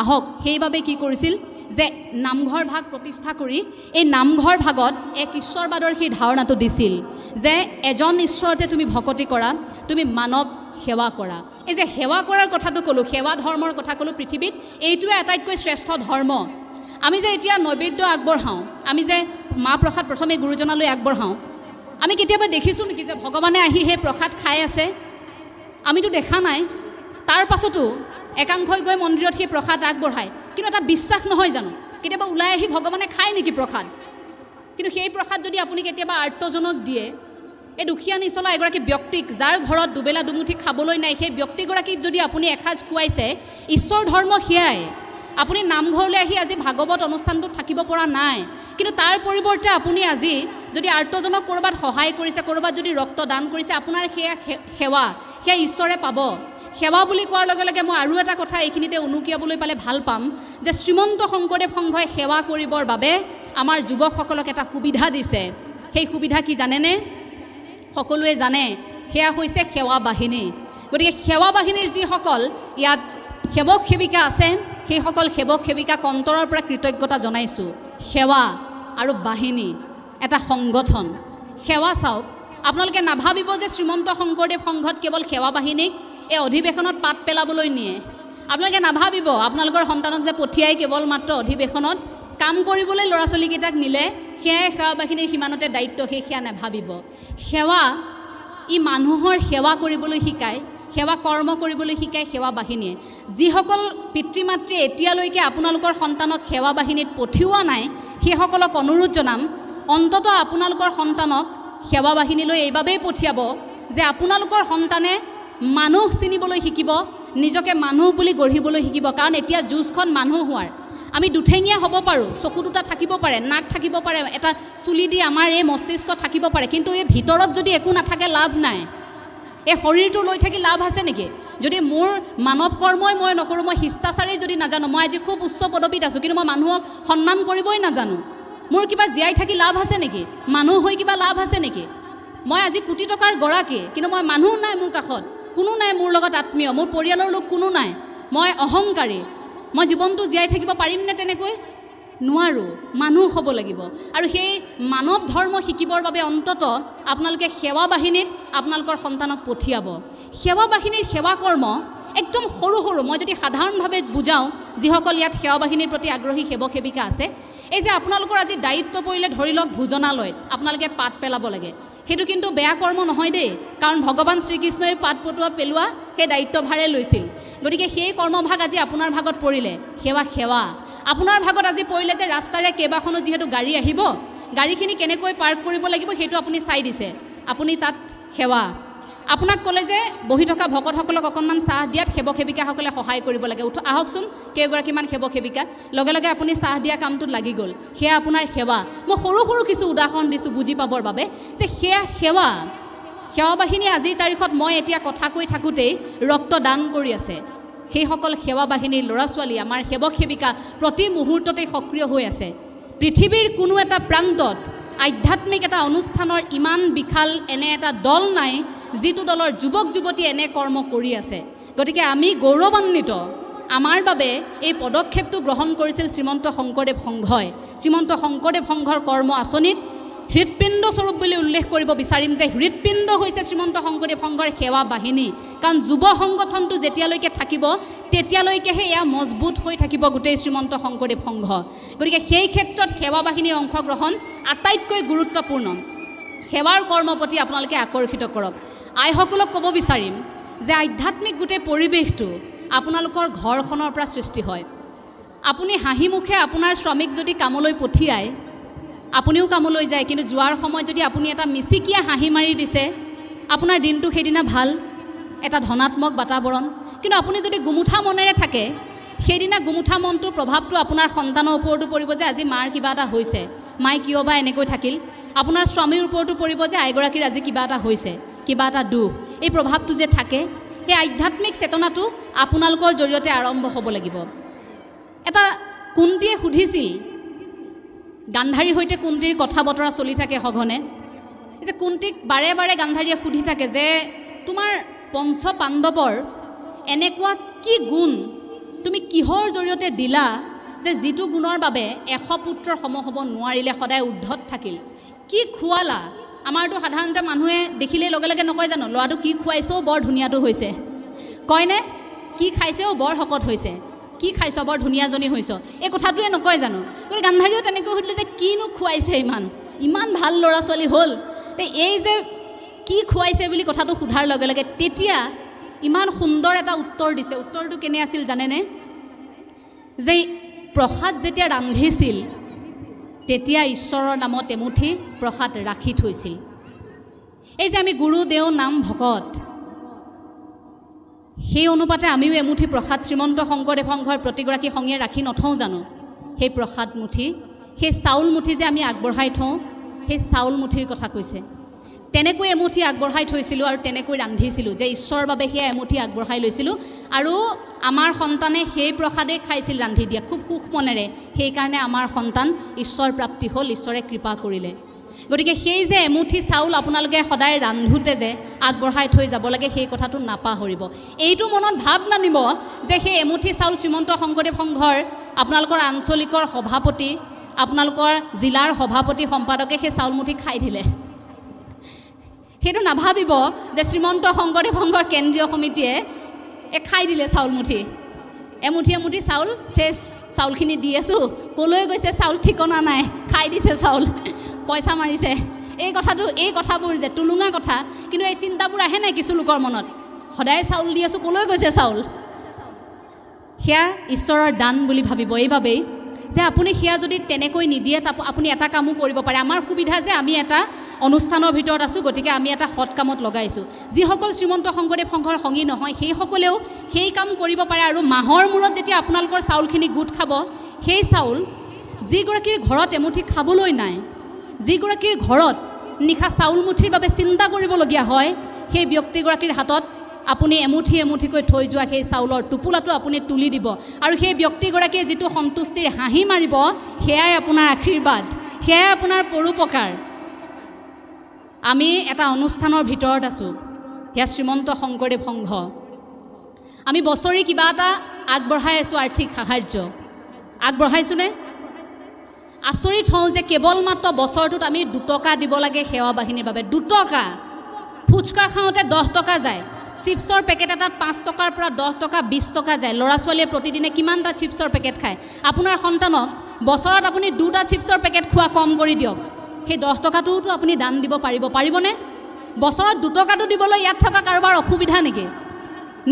আহক। সেইবাবে কি কৰিছিল যে নামঘৰ ভাগ প্ৰতিষ্ঠা কৰি এই নামঘৰ ভাগত এক ঈশ্বৰবাদৰ সেই ধাৰণাটো দিছিল যে এজন ঈশ্বৰতে তুমি ভকতি কৰা তুমি মানৱ সেৱা কৰা। এই যে সেৱা কৰাৰ কথাটো ক'লোঁ সেৱা ধৰ্মৰ কথা ক'লোঁ পৃথিৱীত এইটোৱে আটাইতকৈ শ্ৰেষ্ঠ ধৰ্ম। আমি যে এতিয়া নৈবেদ্য আগবঢ়াওঁ আমি যে মাহ প্ৰসাদ প্ৰথমে গুৰুজনালৈ আগবঢ়াওঁ। আমি কেতিয়াবা দেখিছোঁ নেকি যে ভগৱানে আহি সেই প্ৰসাদ খাই আছে? আমিতো দেখা নাই। তাৰ পাছতো একাংশই গৈ মন্দিৰত সেই প্ৰসাদ আগবঢ়ায়। কিন্তু এটা বিশ্বাস নহয় জানো? কেতিয়াবা ওলাই আহি ভগৱানে খায় নেকি প্ৰসাদ? কিন্তু সেই প্ৰসাদ যদি আপুনি কেতিয়াবা আৰ্তজনক দিয়ে এই দুখীয়া নিচলা এগৰাকী ব্যক্তিক যাৰ ঘৰত দুবেলা দুমুঠি খাবলৈ নাই সেই ব্যক্তিগৰাকীক যদি আপুনি এসাঁজ খুৱাইছে ঈশ্বৰ ধৰ্ম সেয়াই। আপুনি নামঘৰলৈ আহি আজি ভাগৱত অনুষ্ঠানটোত থাকিব পৰা নাই। কিন্তু তাৰ পৰিৱৰ্তে আপুনি আজি যদি আৰ্তজনক ক'ৰবাত সহায় কৰিছে ক'ৰবাত যদি ৰক্ত দান কৰিছে আপোনাৰ সেয়া সেৱা সেয়া ঈশ্বৰে পাব। সেৱা বুলি কোৱাৰ লগে লগে মই আৰু এটা কথা এইখিনিতে উনুকিয়াবলৈ পালে ভাল পাম যে শ্ৰীমন্ত শংকৰদেৱ সংঘই সেৱা কৰিবৰ বাবে আমাৰ যুৱকসকলক এটা সুবিধা দিছে। সেই সুবিধা কি জানেনে? সকলোৱে জানে সেয়া হৈছে সেৱা বাহিনী। গতিকে সেৱা বাহিনীৰ যিসকল ইয়াত সেৱক সেৱিকা আছে সেইসকল সেৱক সেৱিকাক অন্তৰৰ পৰা কৃতজ্ঞতা জনাইছোঁ। সেৱা আৰু বাহিনী এটা সংগঠন। সেৱা চাওক আপোনালোকে নাভাবিব যে শ্ৰীমন্ত শংকৰদেৱ সংঘত কেৱল সেৱা বাহিনীক এই অধিৱেশনত পাত পেলাবলৈ নিয়ে। আপোনালোকে নাভাবিব আপোনালোকৰ সন্তানক যে পঠিয়াই কেৱল মাত্ৰ অধিৱেশনত কাম কৰিবলৈ ল'ৰা ছোৱালীকেইটাক নিলে সেয়াই সেৱা বাহিনীৰ সিমানতে দায়িত্ব সেই সেয়া নাভাবিব। সেৱা ই মানুহৰ সেৱা কৰিবলৈ শিকায় সেৱা কৰ্ম কৰিবলৈ শিকায় সেৱা বাহিনীয়ে। যিসকল পিতৃ মাতৃয়ে এতিয়ালৈকে আপোনালোকৰ সন্তানক সেৱা বাহিনীত পঠিওৱা নাই সেইসকলক অনুৰোধ জনাম অন্ততঃ আপোনালোকৰ সন্তানক সেৱা বাহিনীলৈ এইবাবেই পঠিয়াব যে আপোনালোকৰ সন্তানে মানুহ চিনিবলৈ শিকিব নিজকে মানুহ বুলি গঢ়িবলৈ শিকিব কাৰণ এতিয়া যুঁজখন মানুহ হোৱাৰ। আমি দুঠেঙীয়া হ'ব পাৰোঁ চকু দুটা থাকিব পাৰে নাক থাকিব পাৰে এটা চুলি দি আমাৰ এই মস্তিষ্ক থাকিব পাৰে কিন্তু এই ভিতৰত যদি একো নাথাকে লাভ নাই। এই শৰীৰটো লৈ থাকি লাভ আছে নেকি? যদি মোৰ মানৱ কৰ্মই মই নকৰোঁ মই শিষ্টাচাৰেই যদি নাজানো মই আজি খুব উচ্চ পদবীত আছোঁ কিন্তু মই মানুহক সন্মান কৰিবই নাজানো মোৰ কিবা জীয়াই থাকি লাভ আছে নেকি? মানুহ হৈ কিবা লাভ আছে নেকি? মই আজি কোটি টকাৰ গৰাকী কিন্তু মই মানুহ নাই মোৰ কাষত কোনো নাই মোৰ লগত আত্মীয় মোৰ পৰিয়ালৰ লোক কোনো নাই মই অহংকাৰী মই জীৱনটো জীয়াই থাকিব পাৰিমনে তেনেকৈ? নোৱাৰোঁ মানুহ হ'ব লাগিব। আৰু সেই মানৱ ধৰ্ম শিকিবৰ বাবে অন্তত আপোনালোকে সেৱা বাহিনীত আপোনালোকৰ সন্তানক পঠিয়াব। সেৱা বাহিনীৰ সেৱা কৰ্ম একদম সৰু সৰু মই যদি সাধাৰণভাৱে বুজাওঁ যিসকল ইয়াত সেৱা বাহিনীৰ প্ৰতি আগ্ৰহী সেৱক সেৱিকা আছে এই যে আপোনালোকৰ আজি দায়িত্ব পৰিলে ধৰি লওক ভোজনালয়ত আপোনালোকে পাত পেলাব লাগে। সেইটো কিন্তু বেয়া কৰ্ম নহয় দেই কাৰণ ভগৱান শ্ৰীকৃষ্ণই পাত পটোৱা পেলোৱা সেই দায়িত্বভাৰে লৈছিল। গতিকে সেই কৰ্মভাগ আজি আপোনাৰ ভাগত পৰিলে। সেৱা সেৱা। আপোনাৰ ভাগত আজি পৰিলে যে ৰাস্তাৰে কেইবাখনো যিহেতু গাড়ী আহিব গাড়ীখিনি কেনেকৈ পাৰ্ক কৰিব লাগিব সেইটো আপুনি চাই দিছে। আপুনি তাত সেৱা। আপোনাক ক'লে যে বহি থকা ভকতসকলক অকণমান চাহ দিয়াত সেৱক সেৱিকাসকলে সহায় কৰিব লাগে। উঠ আহকচোন কেইগৰাকীমান সেৱক সেৱিকা লগে লগে আপুনি চাহ দিয়া কামটোত লাগি গ'ল। সেয়া আপোনাৰ সেৱা। মই সৰু সৰু কিছু উদাহৰণ দিছোঁ বুজি পাবৰ বাবে যে সেয়া সেৱা সেৱা বাহিনী আজিৰ তাৰিখত মই এতিয়া কথা কৈ থাকোঁতেই ৰক্তদান কৰি আছে। সেইসকল সেৱা বাহিনীৰ ল'ৰা ছোৱালী আমাৰ সেৱক সেৱিকা প্ৰতি মুহূৰ্ততে সক্ৰিয় হৈ আছে। পৃথিৱীৰ কোনো এটা প্ৰান্তত আধ্যাত্মিক এটা অনুষ্ঠানৰ ইমান বিশাল এনে এটা দল নাই যিটো দলৰ যুৱক যুৱতীয়ে এনে কৰ্ম কৰি আছে। গতিকে আমি গৌৰৱান্বিত। আমাৰ বাবে এই পদক্ষেপটো গ্ৰহণ কৰিছিল শ্ৰীমন্ত শংকৰদেৱ সংঘই। শ্ৰীমন্ত শংকৰদেৱ সংঘৰ কৰ্ম আঁচনিত হৃদপিণ্ড স্বৰূপ বুলি উল্লেখ কৰিব বিচাৰিম যে হৃদপিণ্ড হৈছে শ্ৰীমন্ত শংকৰদেৱ সংঘৰ সেৱা বাহিনী। কাৰণ যুৱ সংগঠনটো যেতিয়ালৈকে থাকিব তেতিয়ালৈকেহে এয়া মজবুত হৈ থাকিব গোটেই শ্ৰীমন্ত শংকৰদেৱ সংঘ। গতিকে সেই ক্ষেত্ৰত সেৱা বাহিনীৰ অংশগ্ৰহণ আটাইতকৈ গুৰুত্বপূৰ্ণ। সেৱাৰ কৰ্মৰ প্ৰতি আপোনালোকে আকৰ্ষিত কৰক। আইসকলক ক'ব বিচাৰিম যে আধ্যাত্মিক গোটেই পৰিৱেশটো আপোনালোকৰ ঘৰখনৰ পৰা সৃষ্টি হয়। আপুনি হাঁহি মুখে আপোনাৰ স্বামীক যদি কামলৈ পঠিয়ায় আপুনিও কামলৈ যায় কিন্তু যোৱাৰ সময়ত যদি আপুনি এটা মিচিকীয়া হাঁহি মাৰি দিছে আপোনাৰ দিনটো সেইদিনা ভাল এটা ধনাত্মক বাতাবৰণ। কিন্তু আপুনি যদি গুমুঠা মনেৰে থাকে সেইদিনা গুমুঠা মনটোৰ প্ৰভাৱটো আপোনাৰ সন্তানৰ ওপৰতো পৰিব যে আজি মাৰ কিবা এটা হৈছে। মায়ে কিয় বা এনেকৈ থাকিল? আপোনাৰ স্বামীৰ ওপৰতো পৰিব যে আইগৰাকীৰ আজি কিবা এটা হৈছে কিবা এটা দুখ। এই প্ৰভাৱটো যে থাকে সেই আধ্যাত্মিক চেতনাটো আপোনালোকৰ জৰিয়তে আৰম্ভ হ'ব লাগিব। এটা কুন্তীয়ে সুধিছিল গান্ধাৰীৰ সৈতে কুন্তীৰ কথা বতৰা চলি থাকে সঘনে। যে কুন্তীক বাৰে বাৰে গান্ধাৰীয়ে সুধি থাকে যে তোমাৰ পঞ্চ পাণ্ডৱৰ এনেকুৱা কি গুণ? তুমি কিহৰ জৰিয়তে দিলা যে যিটো গুণৰ বাবে এশ পুত্ৰৰ সম হ'ব নোৱাৰিলে সদায় উদ্ধত থাকিল? কি খুৱালা? আমাৰতো সাধাৰণতে মানুহে দেখিলেই লগে লগে নকয় জানো ল'ৰাটো কি খুৱাইছেও বৰ ধুনীয়াটো হৈছে। কয়নে? কি খাইছেও বৰ শকত হৈছে। কি খাইছ বৰ ধুনীয়াজনী হৈছ। এই কথাটোৱে নকয় জানো? গতিকে গান্ধাৰীয়েও তেনেকৈ সুধিলে যে কিনো খুৱাইছে ইমান? ইমান ভাল ল'ৰা ছোৱালী হ'ল। তে এই যে কি খুৱাইছে বুলি কথাটো সোধাৰ লগে লগে তেতিয়া ইমান সুন্দৰ এটা উত্তৰ দিছে। উত্তৰটো কেনে আছিল জানেনে? যে প্ৰসাদ যেতিয়া ৰান্ধিছিল তেতিয়া ঈশ্বৰৰ নামত এমুঠি প্ৰসাদ ৰাখি থৈছিল। এই যে আমি গুৰু দেও নাম ভকত সেই অনুপাতে আমিও এমুঠি প্ৰসাদ শ্ৰীমন্ত শংকৰদেৱ সংঘৰ প্ৰতিগৰাকী সংগীয়ে ৰাখি নথওঁ জানো? সেই প্ৰসাদ মুঠি সেই চাউল মুঠি যে আমি আগবঢ়াই থওঁ সেই চাউল মুঠিৰ কথা কৈছে। তেনেকৈ এমুঠি আগবঢ়াই থৈছিলোঁ আৰু তেনেকৈ ৰান্ধিছিলোঁ যে ঈশ্বৰৰ বাবে সেয়া এমুঠি আগবঢ়াই লৈছিলোঁ আৰু আমাৰ সন্তানে সেই প্ৰসাদেই খাইছিল ৰান্ধি দিয়া। খুব সুখ মনেৰে। সেইকাৰণে আমাৰ সন্তান ঈশ্বৰ প্ৰাপ্তি হ'ল ঈশ্বৰে কৃপা কৰিলে। গতিকে সেই যে এমুঠি চাউল আপোনালোকে সদায় ৰান্ধোতে যে আগবঢ়াই থৈ যাব লাগে সেই কথাটো নাপাহৰিব। এইটো মনত ভাৱ নানিব যে সেই এমুঠি চাউল শ্ৰীমন্ত শংকৰদেৱ সংঘৰ আপোনালোকৰ আঞ্চলিকৰ সভাপতি আপোনালোকৰ জিলাৰ সভাপতি সম্পাদকে সেই চাউলমুঠি খাই দিলে। সেইটো নাভাবিব যে শ্ৰীমন্ত শংকৰদেৱ সংঘৰ কেন্দ্ৰীয় সমিতিয়ে এই খাই দিলে চাউলমুঠি। এমুঠি এমুঠি চাউল চেচ চাউলখিনি দি আছোঁ। ক'লৈ গৈছে চাউল ঠিকনা নাই। খাই দিছে চাউল। পইচা মাৰিছে। এই কথাটো এই কথাবোৰ যে টুলুঙা কথা কিন্তু এই চিন্তাবোৰ আহে নাই কিছু লোকৰ মনত। সদায় চাউল দি আছোঁ ক'লৈ গৈছে চাউল? সেয়া ঈশ্বৰৰ দান বুলি ভাবিব এইবাবেই যে আপুনি সেয়া যদি তেনেকৈ নিদিয়ে তাপ আপুনি এটা কামো কৰিব পাৰে। আমাৰ সুবিধা যে আমি এটা অনুষ্ঠানৰ ভিতৰত আছোঁ গতিকে আমি এটা সৎ কামত লগাইছোঁ। যিসকল শ্ৰীমন্ত শংকৰদেৱ সংঘৰ সংগী নহয় সেইসকলেও সেই কাম কৰিব পাৰে আৰু মাহৰ মূৰত যেতিয়া আপোনালোকৰ চাউলখিনি গোট খাব সেই চাউল যিগৰাকীৰ ঘৰত এমুঠি খাবলৈ নাই যিগৰাকীৰ ঘৰত নিশা চাউল মুঠিৰ বাবে চিন্তা কৰিবলগীয়া হয় সেই ব্যক্তিগৰাকীৰ হাতত আপুনি এমুঠি এমুঠিকৈ থৈ যোৱা সেই চাউলৰ টোপোলাটো আপুনি তুলি দিব। আৰু সেই ব্যক্তিগৰাকীয়ে যিটো সন্তুষ্টিৰ হাঁহি মাৰিব সেয়াই আপোনাৰ আশীৰ্বাদ সেয়াই আপোনাৰ পৰোপকাৰ। আমি এটা অনুষ্ঠানৰ ভিতৰত আছোঁ সেয়া শ্ৰীমন্ত শংকৰদেৱ সংঘ। আমি বছৰি কিবা এটা আগবঢ়াই আছোঁ আৰ্থিক সাহাৰ্য। আগবঢ়াইছোঁনে? আচৰিত হওঁ যে কেৱল মাত্ৰ বছৰটোত আমি দুটকা দিব লাগে সেৱা বাহিনীৰ বাবে। দুটকা। ফুচকা খাওঁতে দহ টকা যায়। চিপছৰ পেকেট এটাত পাঁচ টকাৰ পৰা দহ টকা বিছ টকা যায়। ল'ৰা ছোৱালীয়ে প্ৰতিদিনে কিমানটা চিপছৰ পেকেট খায়? আপোনাৰ সন্তানক বছৰত আপুনি দুটা চিপছৰ পেকেট খোৱা কম কৰি দিয়ক। সেই দহ টকাটোওতো আপুনি দান দিব পাৰিব। পাৰিবনে? বছৰত দুটকাটো দিবলৈ ইয়াত থকা কাৰোবাৰ অসুবিধা নেকি?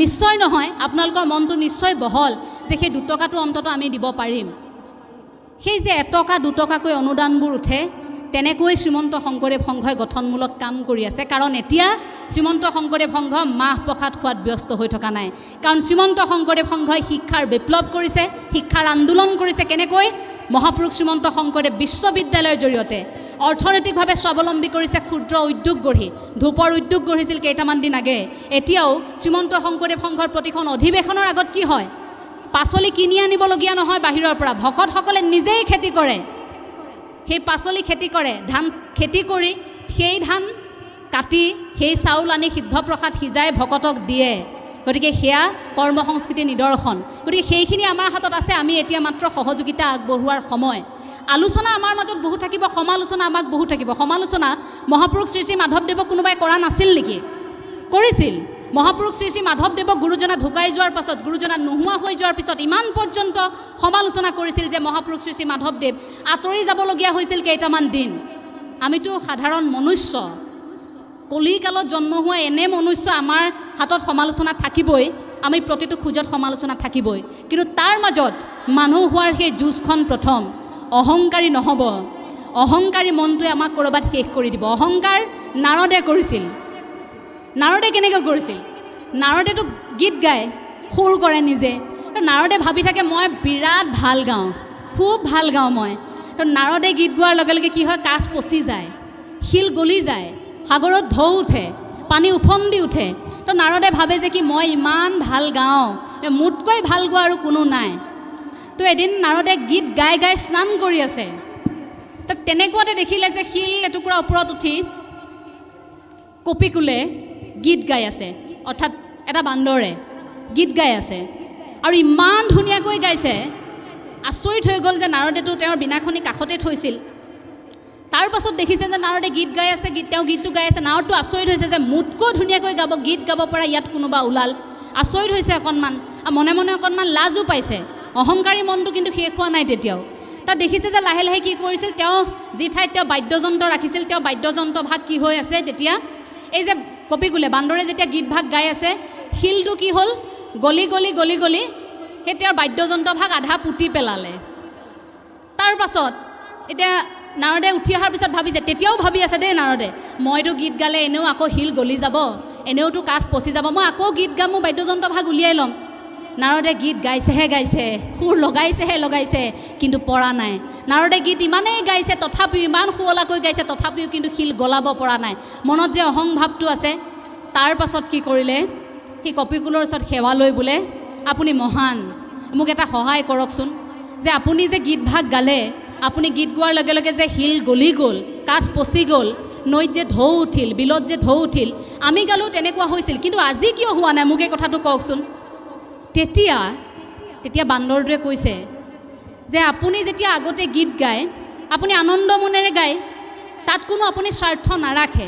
নিশ্চয় নহয়। আপোনালোকৰ মনটো নিশ্চয় বহল যে সেই দুটকাটো অন্ততঃ আমি দিব পাৰিম। সেই যে এটকা দুটকাকৈ অনুদানবোৰ উঠে তেনেকৈ শ্ৰীমন্ত শংকৰদেৱ সংঘই গঠনমূলক কাম কৰি আছে। কাৰণ এতিয়া শ্ৰীমন্ত শংকৰদেৱ সংঘ মাহ প্ৰসাদ খোৱাত ব্যস্ত হৈ থকা নাই। কাৰণ শ্ৰীমন্ত শংকৰদেৱ সংঘই শিক্ষাৰ বিপ্লৱ কৰিছে শিক্ষাৰ আন্দোলন কৰিছে। কেনেকৈ? মহাপুৰুষ শ্ৰীমন্ত শংকৰদেৱ বিশ্ববিদ্যালয়ৰ জৰিয়তে অৰ্থনৈতিকভাৱে স্বাৱলম্বী কৰিছে ক্ষুদ্ৰ উদ্যোগ গঢ়ি। ধূপৰ উদ্যোগ গঢ়িছিল কেইটামান দিন আগেয়ে এতিয়াও শ্ৰীমন্ত শংকৰদেৱ সংঘৰ প্ৰতিখন অধিৱেশনৰ আগত কি হয়? পাচলি কিনি আনিবলগীয়া নহয় বাহিৰৰ পৰা। ভকতসকলে নিজেই খেতি কৰে। সেই পাচলি খেতি কৰে। ধান খেতি কৰি সেই ধান কাটি সেই চাউল আনি সিদ্ধপ্ৰসাদ সিজাই ভকতক দিয়ে। গতিকে সেয়া কৰ্ম সংস্কৃতিৰ নিদৰ্শন। গতিকে সেইখিনি আমাৰ হাতত আছে। আমি এতিয়া মাত্ৰ সহযোগিতা আগবঢ়োৱাৰ সময়। আলোচনা আমাৰ মাজত বহুত থাকিব সমালোচনা আমাক বহুত থাকিব। সমালোচনা মহাপুৰুষ শ্ৰী শ্ৰী মাধৱদেৱক কোনোবাই কৰা নাছিল নেকি? কৰিছিল। মহাপুৰুষ শ্ৰী শ্ৰী মাধৱদেৱক গুৰুজনা ঢুকাই যোৱাৰ পাছত গুৰুজনা নোহোৱা হৈ যোৱাৰ পিছত ইমান পৰ্যন্ত সমালোচনা কৰিছিল যে মহাপুৰুষ শ্ৰী শ্ৰী মাধৱদেৱ আঁতৰি যাবলগীয়া হৈছিল কেইটামান দিন। আমিতো সাধাৰণ মনুষ্য। কলিকালত জন্ম হোৱা এনে মনুষ্য আমাৰ হাতত সমালোচনা থাকিবই আমি প্ৰতিটো খোজত সমালোচনা থাকিবই। কিন্তু তাৰ মাজত মানুহ হোৱাৰ সেই যুঁজখন প্ৰথম। অহংকাৰী নহ'ব। অহংকাৰী মনটোৱে আমাক ক'ৰবাত শেষ কৰি দিব। অহংকাৰ নাৰদে কৰিছিল। নাৰদে কেনেকৈ কৰিছিল? নাৰদেতো গীত গায় সুৰ কৰে নিজে। নাৰদে ভাবি থাকে মই বিৰাট ভাল গাওঁ খুব ভাল গাওঁ মই। তো নাৰদে গীত গোৱাৰ লগে লগে কি হয় কাঠ পচি যায় শিল গলি যায় সাগৰত ঢৌ উঠে পানী উফন্দি উঠে। তো নাৰদে ভাবে যে কি মই ইমান ভাল গাওঁ মোতকৈ ভাল গোৱা আৰু কোনো নাই। তো এদিন নাৰদে গীত গাই গাই স্নান কৰি আছে। তো তেনেকুৱাতে দেখিলে যে শিল এটুকুৰা ওপৰত উঠি কপিকুলে গীত গাই আছে অৰ্থাৎ এটা বান্দৰে গীত গাই আছে। আৰু ইমান ধুনীয়াকৈ গাইছে আচৰিত হৈ গ'ল যে নাৰদেতো তেওঁৰ বীণাখনি কাষতে থৈছিল। তাৰ পাছত দেখিছে যে নাৰদে গীত গাই আছে গীত তেওঁ গীতটো গাই আছে। নাৰদটো আচৰিত হৈছে যে মোতকৈ ধুনীয়াকৈ গাব গীত গাব পৰা ইয়াত কোনোবা ওলাল। আচৰিত হৈছে অকণমান। আৰু মনে মনে অকণমান লাজো পাইছে। অহংকাৰী মনটো কিন্তু শেষ হোৱা নাই তেতিয়াও। তাত দেখিছে যে লাহে লাহে কি কৰিছিল তেওঁ যি ঠাইত তেওঁ বাদ্যযন্ত্ৰ ৰাখিছিল তেওঁ বাদ্যযন্ত্ৰ ভাগ কি হৈ আছে তেতিয়া এই যে কপিকুলে বান্দৰে যেতিয়া গীত ভাগ গাই আছে শিলটো কি হ'ল? গলি গলি গলি গলি সেই তেওঁৰ বাদ্যযন্ত্ৰ ভাগ আধা পুতি পেলালে। তাৰ পাছত এতিয়া নাৰদে উঠি অহাৰ পিছত ভাবিছে তেতিয়াও ভাবি আছে দেই নাৰদে মইতো গীত গালে এনেও আকৌ শিল গলি যাব এনেওতো কাঠ পচি যাব মই আকৌ গীত গাম মোৰ বাদ্যযন্ত্ৰ ভাগ উলিয়াই ল'ম। নাৰদে গীত গাইছেহে গাইছে। সুৰ লগাইছেহে লগাইছে কিন্তু পৰা নাই। নাৰদে গীত ইমানেই গাইছে তথাপিও ইমান শুৱলাকৈ গাইছে তথাপিও কিন্তু শিল গলাব পৰা নাই। মনত যে অহংভাৱটো আছে তাৰ পাছত কি কৰিলে? সি কপিকুলৰ ওচৰত সেৱা লৈ বোলে আপুনি মহান মোক এটা সহায় কৰকচোন। যে আপুনি যে গীত ভাগ গালে আপুনি গীত গোৱাৰ লগে লগে যে শিল গলি গ'ল কাঠ পচি গ'ল নৈত যে ঢৌ উঠিল বিলত যে ঢৌ উঠিল আমি গালোঁ তেনেকুৱা হৈছিল কিন্তু আজি কিয় হোৱা নাই? মোক এই কথাটো কওকচোন। তেতিয়া তেতিয়া বান্দৰটোৱে কৈছে যে আপুনি যেতিয়া আগতে গীত গায় আপুনি আনন্দ মনেৰে গায় তাত কোনো আপুনি স্বাৰ্থ নাৰাখে।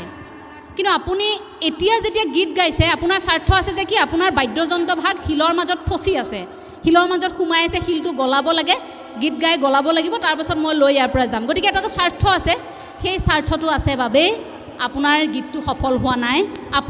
কিন্তু আপুনি এতিয়া যেতিয়া গীত গাইছে আপোনাৰ স্বাৰ্থ আছে যে কি আপোনাৰ বাদ্যযন্ত্ৰ ভাগ শিলৰ মাজত ফচি আছে। শিলৰ মাজত সোমাই আছে শিলটো গলাব লাগে গীত গাই গলাব লাগিব তাৰপাছত মই লৈ ইয়াৰ পৰা যাম। গতিকে এটাতো স্বাৰ্থ আছে সেই স্বাৰ্থটো আছে বাবেই আপোনাৰ গীতটো সফল হোৱা নাই।